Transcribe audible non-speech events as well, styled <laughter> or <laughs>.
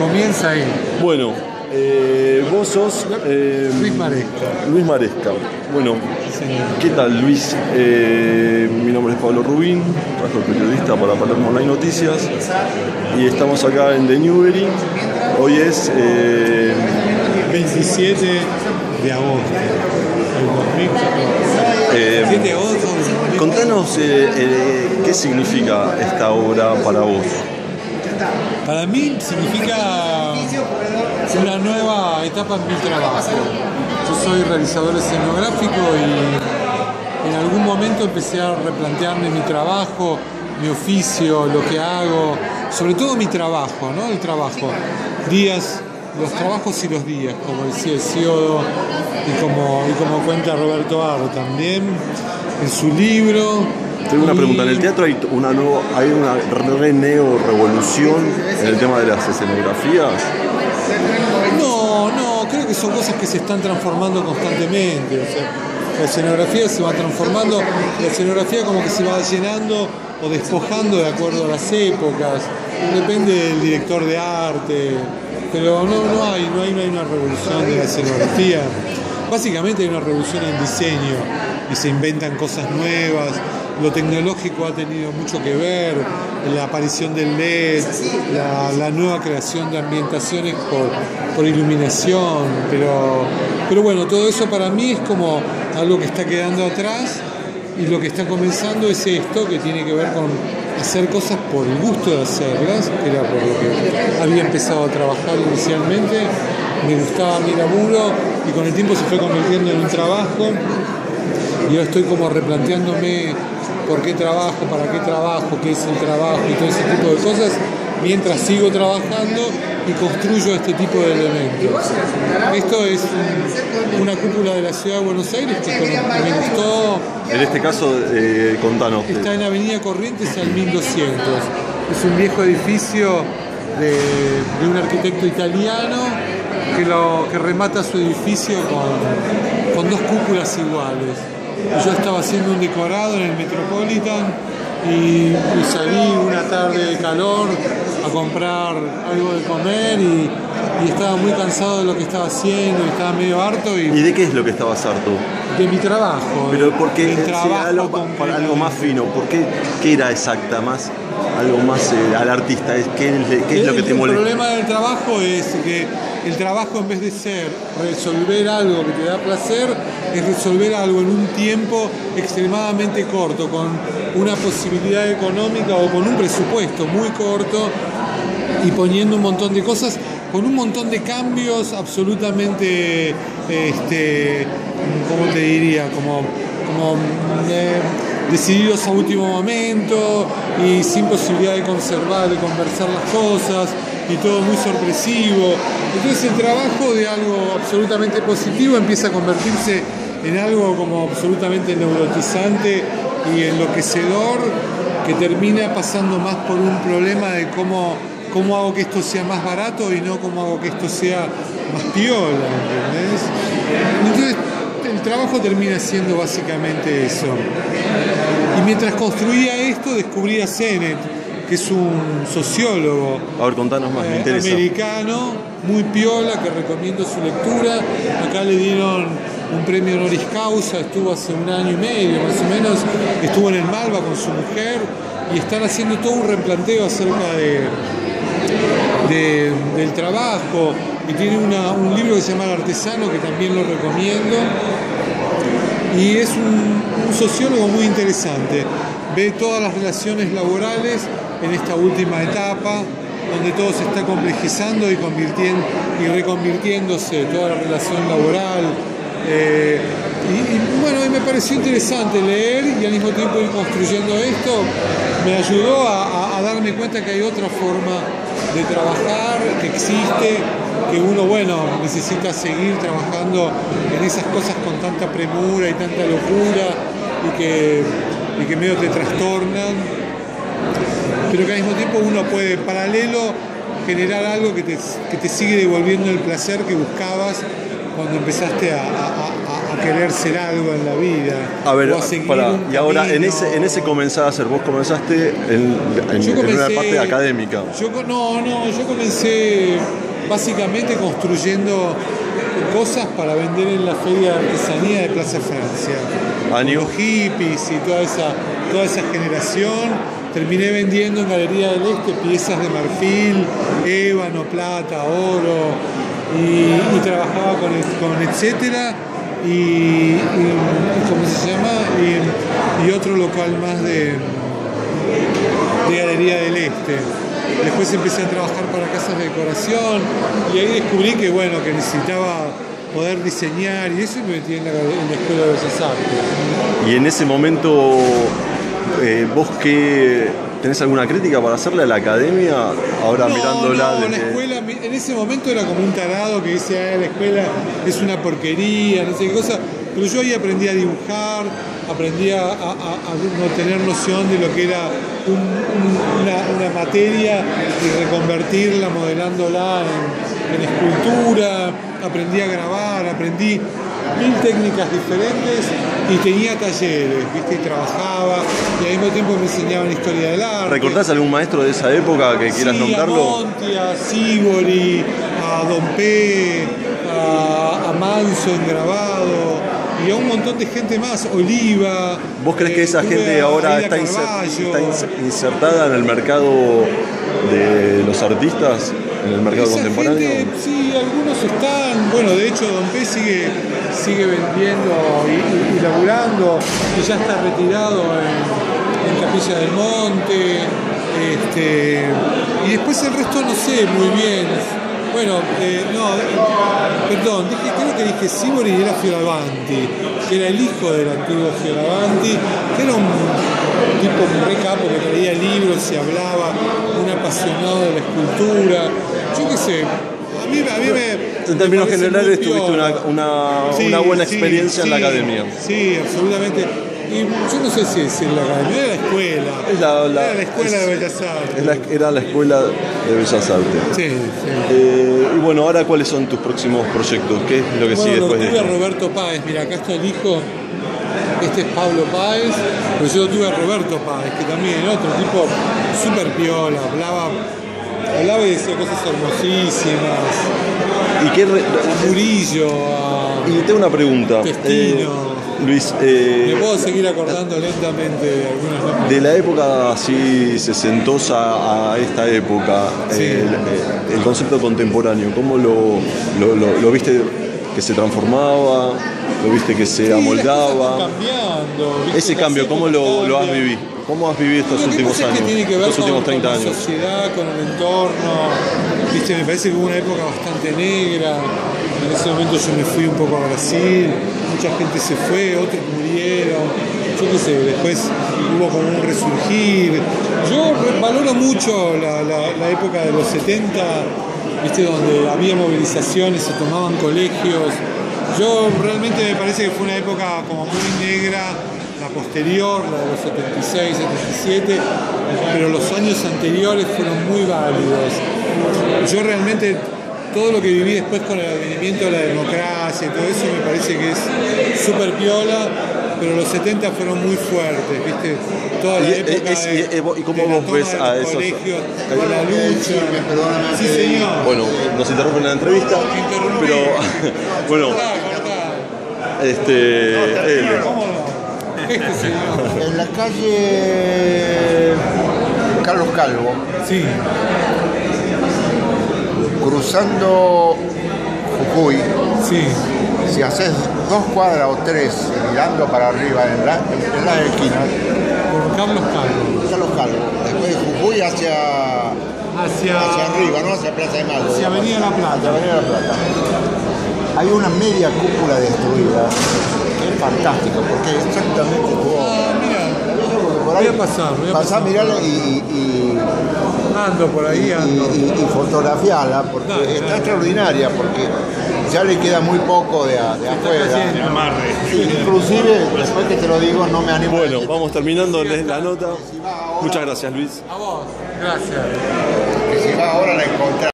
Comienza ahí. Bueno, eh, vos sos eh, Luis Maresca. Luis Maresca. Bueno, ¿qué tal Luis? Eh, mi nombre es Pablo Rubín, trabajo periodista para Palermo Online Noticias y estamos acá en The Newbery. Hoy es eh, 27 de agosto del 2014. Eh, 7 de agosto del 2014. Contanos qué significa esta obra para vos. Para mí significa una nueva etapa en mi trabajo. Yo soy realizador escenográfico y en algún momento empecé a replantearme mi trabajo, mi oficio, lo que hago, sobre todo mi trabajo, ¿no? El trabajo. Días, los trabajos y los días, como decía Hesiodo y como, como cuenta Roberto Aro también en su libro. Tengo una pregunta, en el teatro hay una nueva, hay una re neo revolución en el tema de las escenografías. No, no, creo que son cosas que se están transformando constantemente. O sea, la escenografía se va transformando, la escenografía como que se va llenando o despojando de acuerdo a las épocas. Depende del director de arte. Pero no, no hay, no hay, no hay una revolución de la escenografía. Básicamente hay una revolución en diseño y se inventan cosas nuevas. Lo tecnológico ha tenido mucho que ver, la aparición del LED, la, nueva creación de ambientaciones por, por iluminación, pero, pero bueno, todo eso para mí es como algo que está quedando atrás y lo que está comenzando es esto que tiene que ver con hacer cosas por el gusto de hacerlas, que era por lo que había empezado a trabajar inicialmente, me gustaba mi laburo y con el tiempo se fue convirtiendo en un trabajo. Y ahora estoy como replanteándome por qué trabajo, para qué trabajo, qué es el trabajo y todo ese tipo de cosas, mientras sigo trabajando y construyo este tipo de elementos. Esto es un- una cúpula de la ciudad de Buenos Aires que me gustó, En este caso, eh, contanos. está en Avenida Corrientes al 1200. Es un viejo edificio de, de un arquitecto italiano que, lo, que remata su edificio con, con dos cúpulas iguales. Yo estaba haciendo un decorado en el Metropolitan y, salí una tarde de calor a comprar algo de comer y, y estaba muy cansado de lo que estaba haciendo, estaba medio harto ¿Y y de qué es lo que estabas harto? de mi trabajo. Pero porque trabajo algo, para algo más fino, ¿por qué, qué era exacta más? Algo más eh, al artista, es- ¿qué, es- qué es lo que te el molesta? problema del trabajo es que el trabajo en vez de ser resolver algo que te da placer, es resolver algo en un tiempo extremadamente corto, con una posibilidad económica o con un presupuesto muy corto y poniendo un montón de cosas, con un montón de cambios absolutamente, este, ¿cómo te diría? Como, eh, decididos a último momento y sin posibilidad de conservar, de conversar las cosas y todo muy sorpresivo. Entonces el trabajo de algo absolutamente positivo empieza a convertirse en algo como absolutamente neurotizante y enloquecedor que termina pasando más por un problema de cómo, cómo hago que esto sea más barato y no cómo hago que esto sea más piola, ¿entendés? Entonces el trabajo termina siendo básicamente eso. Y mientras construía esto descubrí a Sennett, que es un sociólogo A ver, contanos más, me eh, interesa. americano, muy piola, que recomiendo su lectura. Acá le dieron un premio honoris causa, estuvo hace un año y medio más o menos, estuvo en el Malva con su mujer y están haciendo todo un replanteo acerca de, de- del trabajo y tiene una- un libro que se llama El Artesano que también lo recomiendo y es un, un sociólogo muy interesante. Ve todas las relaciones laborales en esta última etapa, donde todo se está complejizando y, convirtiendo, y reconvirtiéndose, toda la relación laboral. Eh, y, y, bueno, y me pareció interesante leer y al mismo tiempo ir construyendo esto. Me ayudó a, a- darme cuenta que hay otra forma de trabajar, que existe, que uno, bueno, necesita seguir trabajando en esas cosas con tanta premura y tanta locura y que, y que medio te trastornan, pero que al mismo tiempo uno puede en paralelo generar algo que te, que te sigue devolviendo el placer que buscabas cuando empezaste a, a- a- a a querer ser algo en la vida. A ver, o a y ahora en ese, en ese a hacer, vos comenzaste en, en- Yo en una comencé- parte académica. Yo, no, no, yo comencé básicamente construyendo cosas para vender en la feria de artesanía de Plaza Francia. Año. Los hippies y toda esa, toda esa generación. Terminé vendiendo en Galería del Este piezas de marfil, ébano, plata, oro, y, trabajaba con, con etcétera. Y, ¿cómo se llama? Y, otro local más de, de Galería del Este. Después empecé a trabajar para casas de decoración y ahí descubrí que bueno, que necesitaba poder diseñar y eso me metí en la, en la Escuela de Bellas Artes. Y en ese momento, eh, vos qué tenés alguna crítica para hacerle a la academia, ahora mirándola no, la escuela, en ese momento era como un tarado que dice, ah, la escuela es una porquería, no sé qué cosa, pero yo ahí aprendí a dibujar, aprendí a, a- a- a no tener noción de lo que era un- un- una, una materia y reconvertirla, modelándola en, en escultura, aprendí a grabar, aprendí mil técnicas diferentes y tenía talleres, ¿viste? y trabajaba y al mismo tiempo me enseñaban historia del arte. ¿Recordás algún maestro de esa época que quieras Sí, nombrarlo? A Monti, a Sibori, a Don P, a, a Manso en grabado y a un montón de gente más, Oliva. ¿Vos crees que eh, esa tuve gente ahora está, inser- insertada en el mercado de los artistas, en el mercado Esa contemporáneo? gente, sí, algunos están. Bueno, de hecho, Don P sigue, sigue vendiendo y, y- y laburando y ya está retirado en, en Capilla del Monte. Este, y después el resto no sé muy bien. Bueno, eh, no, perdón, dije, creo que dije Sibori y era Fioravanti, que era el hijo del antiguo Fioravanti, que era un tipo muy capo que traía libros y hablaba, un apasionado de la escultura. Yo qué sé, a mí, a mí me. En términos me generales, tuviste una, una, Sí, una buena sí, experiencia en la academia. Sí, absolutamente. Y yo no sé si es en la academia, era la escuela. Es la- la- era la escuela es- de Bellas Artes. Era la escuela de Bellas Artes. Sí, sí. Eh, y bueno, ahora cuáles son tus próximos proyectos? ¿Qué es lo que Bueno, sigue después de tuve a esto? Roberto Páez, mira, acá está el hijo, este es Pablo Páez, pero yo tuve a Roberto Páez, que también era otro tipo súper piola, hablaba, hablaba y decía cosas hermosísimas, ¿Y qué re- a Murillo, a... Y tengo una pregunta. Testino. Luis, eh, Me puedo seguir acordando lentamente de nombres. de la época así sesentosa a esta época, Sí. eh, el, eh, el concepto contemporáneo, ¿cómo lo, lo, lo- lo viste que se transformaba? ¿Lo viste que se Sí, las cosas ¿viste? Ese cambio, ¿cómo lo, lo has vivido? ¿Cómo has vivido estos últimos años? que tiene que ver estos últimos 30 con la años. sociedad, con el entorno. Viste, me parece que hubo una época bastante negra. En ese momento yo me fui un poco a Brasil, mucha gente se fue, otros murieron. Yo qué sé, después hubo como un resurgir. Yo valoro mucho la, la- la época de los 70, viste, donde había movilizaciones, se tomaban colegios. Yo realmente me parece que fue una época como muy negra, la posterior, la de los 76, 77, pero los años anteriores fueron muy válidos. Yo realmente todo lo que viví después con el advenimiento de la democracia y todo eso me parece que es súper piola, pero los 70 fueron muy fuertes, ¿viste? Toda la Y, época eh, es- de, y, eh, ¿y cómo de vos ves a esos- colegios, eh, de la lucha. Sí, señor. Bueno, nos interrumpen la entrevista, pero <laughs> bueno, este, él. ¿Cómo no? Este señor. En la calle Carlos Calvo, Sí, cruzando Jujuy, sí. si haces dos cuadras o tres mirando para arriba en, la, en las esquinas, Por Carlos Carlos. Carlos Calvo, después de Jujuy hacia, Hacia, hacia arriba, no hacia Plaza de Mayo. hacia Avenida La Hacia Plata. Avenida La Plata. Hay una media cúpula destruida, es fantástico, porque exactamente tuvo... Ah, mira, Por Voy a pasar, voy a pasá, pasar. mirala y, y, ando por ahí, y, ando. y- y fotografiarla porque está extraordinaria porque ya le queda muy poco de, a- de afuera. Sí, inclusive después que te lo digo no me animo Bueno, vamos terminando la nota. Muchas gracias, Luis. A vos, gracias. que si va ahora la encontrás.